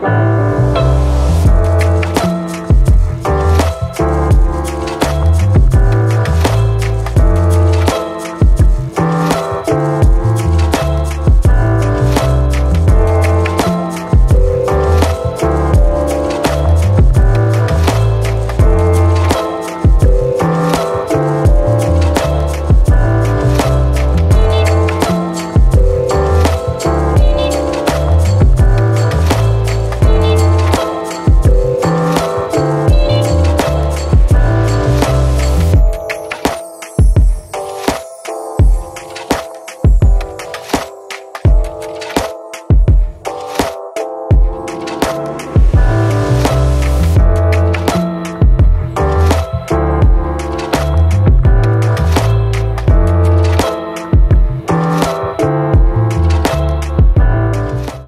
Bye.